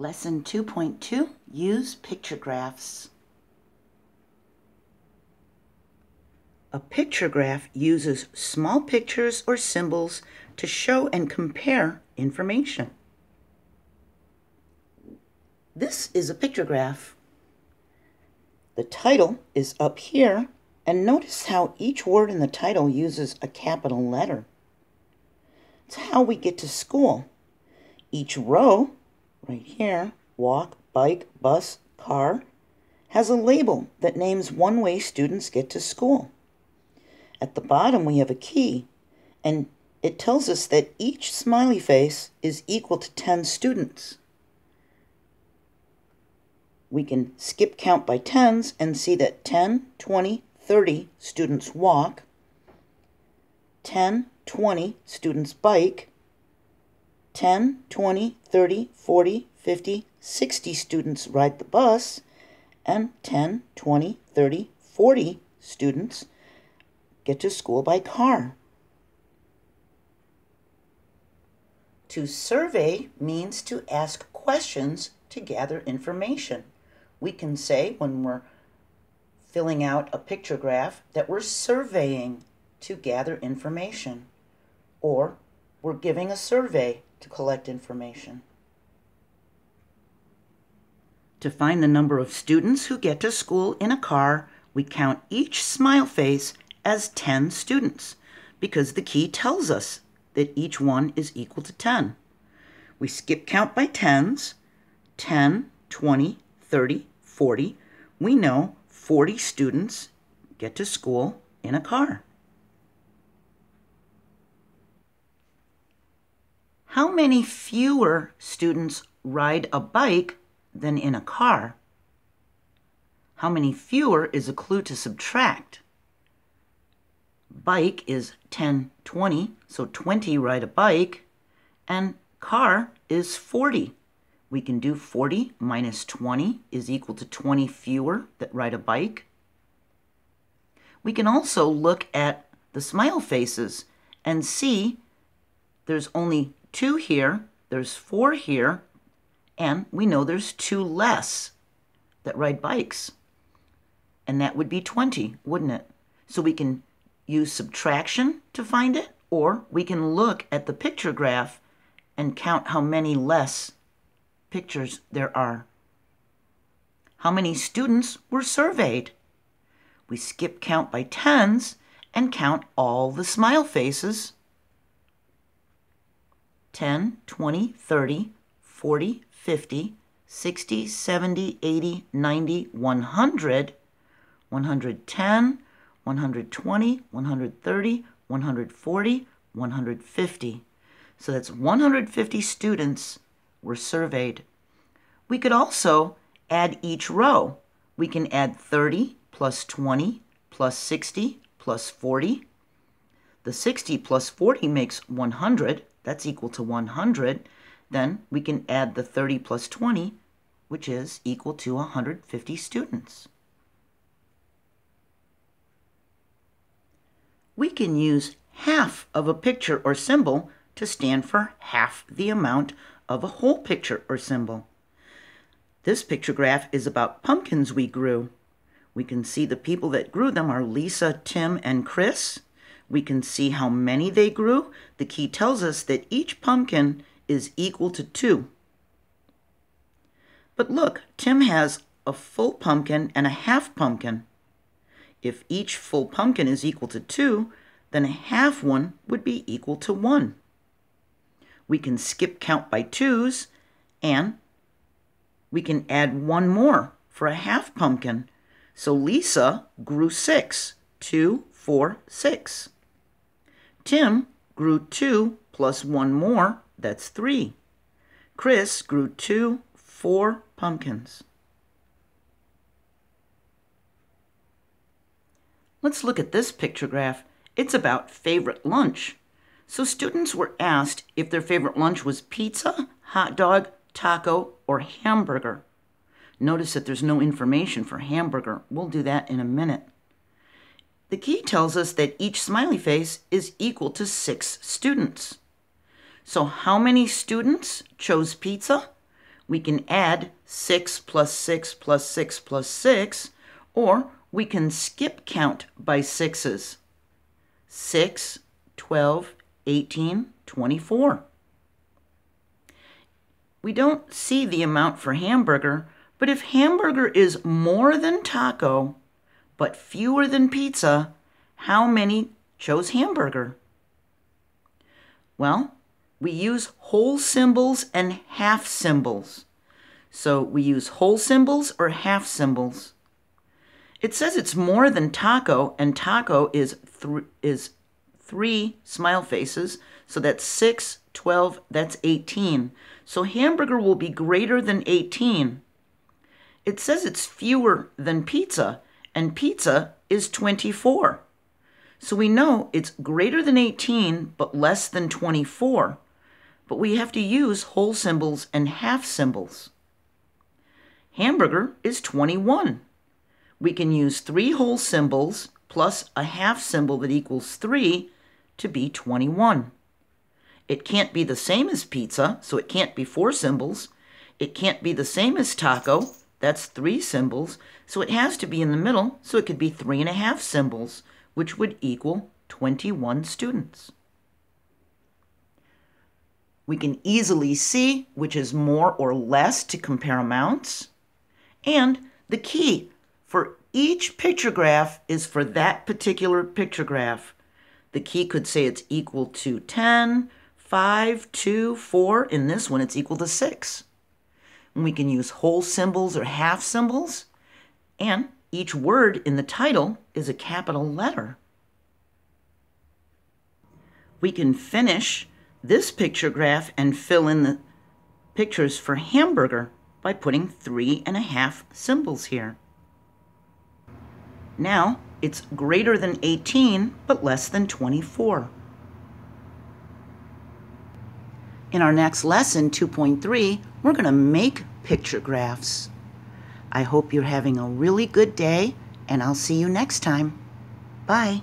Lesson 2.2 Use Picture Graphs. A picture graph uses small pictures or symbols to show and compare information. This is a picture graph. The title is up here, and notice how each word in the title uses a capital letter. It's how we get to school. Each row right here, walk, bike, bus, car, has a label that names one way students get to school. At the bottom, we have a key, and it tells us that each smiley face is equal to 10 students. We can skip count by tens and see that 10, 20, 30 students walk, 10, 20 students bike, 10, 20, 30, 40, 50, 60 students ride the bus, and 10, 20, 30, 40 students get to school by car. To survey means to ask questions to gather information. We can say when we're filling out a picture graph that we're surveying to gather information, or we're giving a survey to collect information. To find the number of students who get to school in a car, we count each smile face as 10 students because the key tells us that each one is equal to 10. We skip count by tens 10, 20, 30, 40. We know 40 students get to school in a car. How many fewer students ride a bike than in a car? How many fewer is a clue to subtract? Bike is 10, 20, so 20 ride a bike, and car is 40. We can do 40 minus 20 is equal to 20 fewer that ride a bike. We can also look at the smile faces and see there's only two here, there's four here, and we know there's two less that ride bikes. And that would be 20, wouldn't it? So we can use subtraction to find it, or we can look at the picture graph and count how many less pictures there are. How many students were surveyed? We skip count by tens and count all the smile faces 10, 20, 30, 40, 50, 60, 70, 80, 90, 100, 110, 120, 130, 140, 150. So that's 150 students were surveyed. We could also add each row. We can add 30 plus 20 plus 60 plus 40. The 60 plus 40 makes 100 that's equal to 100, then we can add the 30 plus 20, which is equal to 150 students. We can use half of a picture or symbol to stand for half the amount of a whole picture or symbol. This picture graph is about pumpkins we grew. We can see the people that grew them are Lisa, Tim, and Chris. We can see how many they grew. The key tells us that each pumpkin is equal to 2. But look, Tim has a full pumpkin and a half pumpkin. If each full pumpkin is equal to 2, then a half one would be equal to 1. We can skip count by twos, and we can add one more for a half pumpkin. So Lisa grew six, two, four, six. 4, 6. Tim grew two plus one more, that's three. Chris grew two, four pumpkins. Let's look at this picture graph. It's about favorite lunch. So students were asked if their favorite lunch was pizza, hot dog, taco, or hamburger. Notice that there's no information for hamburger. We'll do that in a minute. The key tells us that each smiley face is equal to six students. So how many students chose pizza? we can add 6 plus 6 plus 6 plus 6, or we can skip count by sixes. 6, 12, 18, 24. We don't see the amount for hamburger, but if hamburger is more than taco, but fewer than pizza, how many chose hamburger? Well, we use whole symbols and half symbols. So we use whole symbols or half symbols. It says it's more than taco, and taco is, is three smile faces. So that's 6, 12, that's 18. So hamburger will be greater than 18. It says it's fewer than pizza, and pizza is 24. So we know it's greater than 18, but less than 24. But we have to use whole symbols and half symbols. Hamburger is 21 we can use three whole symbols plus a half symbol that equals 3 to be 21. It can't be the same as pizza, so it can't be four symbols. It can't be the same as taco, that's three symbols, so it has to be in the middle, so it could be three and a half symbols, which would equal 21 students. We can easily see which is more or less to compare amounts. And the key for each picture graph is for that particular picture graph. The key could say it's equal to 10, 5, 2, 4. In this one, it's equal to 6. We can use whole symbols or half symbols. And each word in the title is a capital letter. We can finish this picture graph and fill in the pictures for hamburger by putting three and a half symbols here. Now it's greater than 18, but less than 24. In our next lesson, 2.3, we're going to make picture graphs. I hope you're having a really good day, and I'll see you next time. Bye.